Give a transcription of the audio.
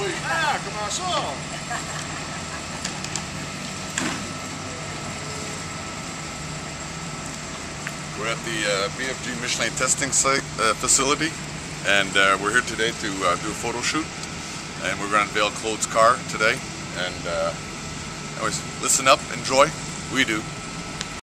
oui. Ah. We're at the uh, BFG Michelin testing site uh, facility, and uh, we're here today to uh, do a photo shoot. And we're going to unveil Claude's car today. And uh, always listen up, enjoy. We do.